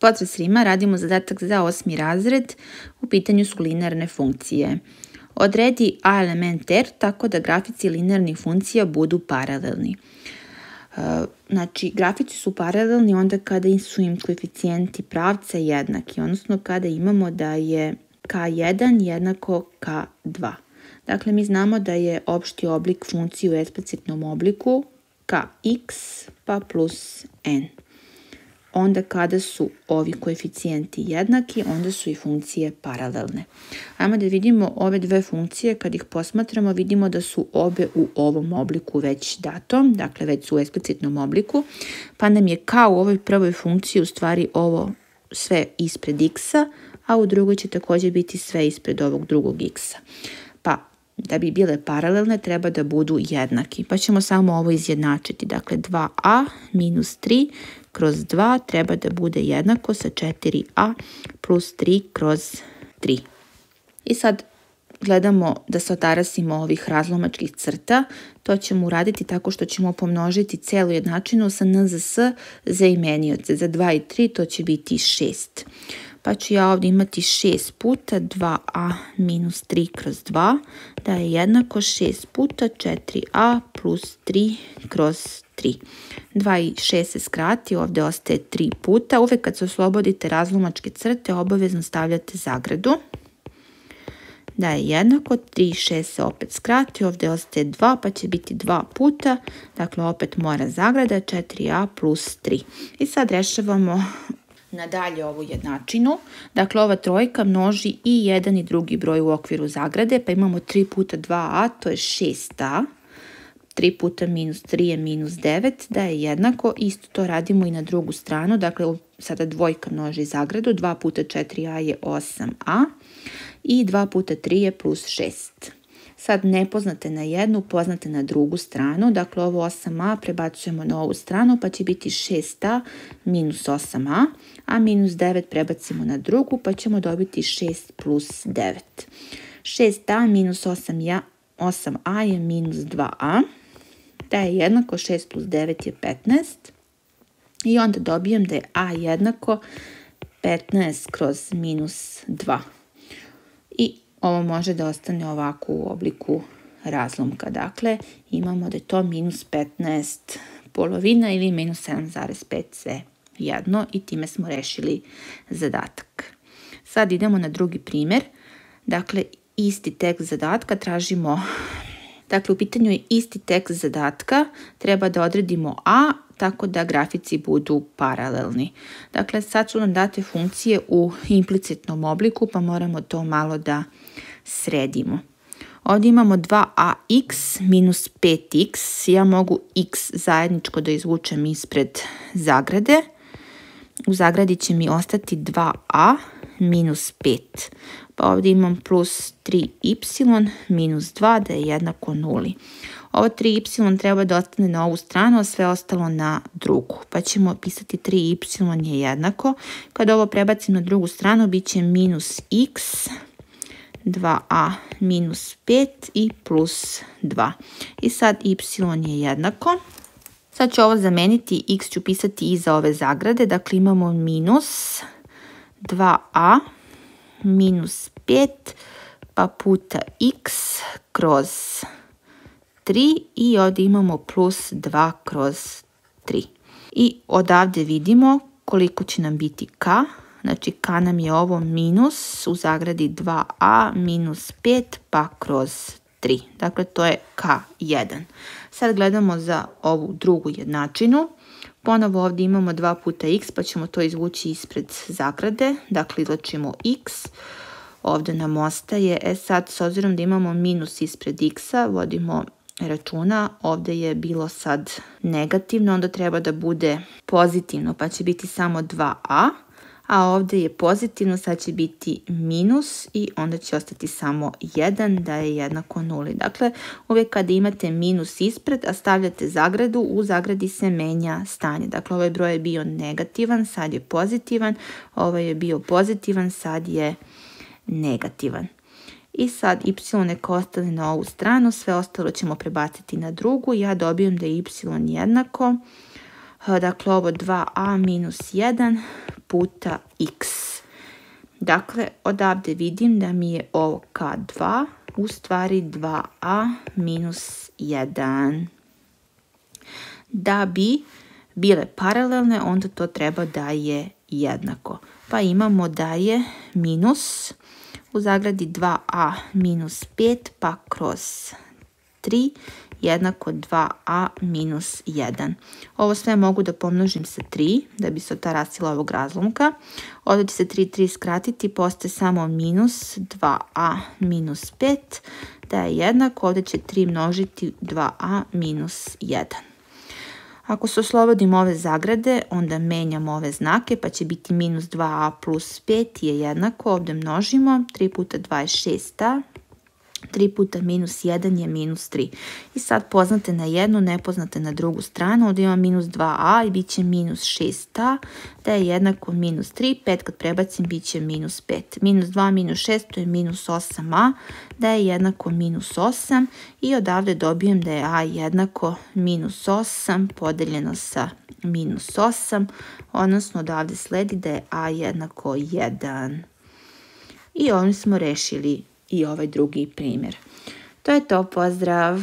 Pozdrav svima, radimo zadatak za osmi razred. U pitanju su linearne funkcije. Odredi A element R tako da grafici linearnih funkcija budu paralelni. E, znači, grafici su paralelni onda kada su im koeficijenti pravca jednaki, odnosno kada imamo da je k1 jednako k2. Dakle, mi znamo da je opšti oblik funkcije u eksplicitnom obliku kx pa plus n onda kada su ovi koeficijenti jednaki, onda su i funkcije paralelne. Ajmo da vidimo ove dve funkcije, kad ih posmatramo, vidimo da su obe u ovom obliku već datom, dakle već su u eksplicitnom obliku, pa nam je kao u ovoj prvoj funkciji u stvari ovo sve ispred x-a, a u drugoj će također biti sve ispred ovog drugog x-a. Pa da bi bile paralelne treba da budu jednaki. Pa ćemo samo ovo izjednačiti. Dakle, 2a minus 3 kroz 2 treba da bude jednako sa 4a plus 3 kroz 3. I sad gledamo da se otarasimo ovih razlomačkih crta. To ćemo uraditi tako što ćemo pomnožiti celu jednačinu sa n za s za imenioce. Za 2 i 3 to će biti 6 pa ću ja ovdje imati 6 puta 2a minus 3 kroz 2, da je jednako 6 puta 4a plus 3 kroz 3. 2 i 6 se skrati, ovdje ostaje 3 puta. Uvijek kad se oslobodite razlomačke crte, obavezno stavljate zagradu. Da je jednako, 3 i 6 se opet skrati, ovdje ostaje 2 pa će biti 2 puta, dakle opet mora zagrada, 4a plus 3. I sad rešavamo nadalje ovu jednačinu. Dakle, ova trojka množi i jedan i drugi broj u okviru zagrade, pa imamo 3 puta 2a, to je 6a. 3 puta minus 3 je minus 9, da je jednako. Isto to radimo i na drugu stranu, dakle sada dvojka množi zagradu, 2 puta 4a je 8a i 2 puta 3 je plus 6. Sad nepoznate na jednu, poznate na drugu stranu. Dakle, ovo 8a prebacujemo na ovu stranu pa će biti 6a minus 8a, a minus 9 prebacimo na drugu pa ćemo dobiti 6 plus 9. 6a minus 8a, 8a je minus 2a, da je jednako 6 plus 9 je 15. I onda dobijem da je a jednako 15 kroz minus 2. I ovo može da ostane ovako u obliku razlomka. Dakle, imamo da je to minus 15 polovina ili minus 7,5 sve jedno i time smo rešili zadatak. Sad idemo na drugi primjer. Dakle, isti tekst zadatka tražimo Dakle, u pitanju je isti tekst zadatka, treba da odredimo A tako da grafici budu paralelni. Dakle, sad su nam date funkcije u implicitnom obliku, pa moramo to malo da sredimo. Ovdje imamo 2ax minus 5x. Ja mogu x zajedničko da izvučem ispred zagrade. U zagradi će mi ostati 2a minus 5. Pa ovdje imam plus 3y minus 2 da je jednako nuli. Ovo 3y treba da ostane na ovu stranu, a sve ostalo na drugu. Pa ćemo pisati 3y je jednako. Kada ovo prebacim na drugu stranu, bit će minus x 2a minus 5 i plus 2. I sad y je jednako. Sad ću ovo zameniti, x ću pisati iza ove zagrade, dakle imamo minus 2a minus 5 pa puta x kroz 3 i ovdje imamo plus 2 kroz 3. I odavde vidimo koliko će nam biti k, Znači k nam je ovo minus u zagradi 2a minus 5 pa kroz 3. Dakle to je k1. Sad gledamo za ovu drugu jednačinu. Ponovo ovdje imamo 2 puta x pa ćemo to izvući ispred zagrade. Dakle izlačimo x. Ovdje nam ostaje. E sad s obzirom da imamo minus ispred x-a vodimo računa, ovdje je bilo sad negativno, onda treba da bude pozitivno, pa će biti samo 2a a ovdje je pozitivno, sad će biti minus i onda će ostati samo 1 da je jednako nuli. Dakle, uvijek kada imate minus ispred, a stavljate zagradu, u zagradi se menja stanje. Dakle, ovaj broj je bio negativan, sad je pozitivan, ovaj je bio pozitivan, sad je negativan. I sad y neka ostane na ovu stranu, sve ostalo ćemo prebaciti na drugu. Ja dobijem da je y jednako, dakle ovo 2a minus 1 puta x. Dakle, odavde vidim da mi je ovo k2 u stvari 2a minus 1. Da bi bile paralelne, onda to treba da je jednako. Pa imamo da je minus u zagradi 2a minus 5 pa kroz 3 jednako 2a minus 1. Ovo sve mogu da pomnožim sa 3 da bi se otarasila ovog razlomka. Ovdje će se 3 3 skratiti, postaje samo minus 2a minus 5 da je jednako. Ovdje će 3 množiti 2a minus 1. Ako se oslobodim ove zagrade, onda menjam ove znake, pa će biti minus 2a plus 5 je jednako. Ovdje množimo, 3 puta 2 je 6a, 3 puta minus 1 je minus 3. I sad poznate na jednu, nepoznate na drugu stranu. Ovdje imam minus 2a i bit će minus 6a, da je jednako minus 3. 5 kad prebacim bit će minus 5. Minus 2 minus 6 to je minus 8a, da je jednako minus 8. I odavde dobijem da je a jednako minus 8 podeljeno sa minus 8, odnosno odavde sledi da je a jednako 1. I ovim smo rešili i ovaj drugi primjer. To je to, pozdrav!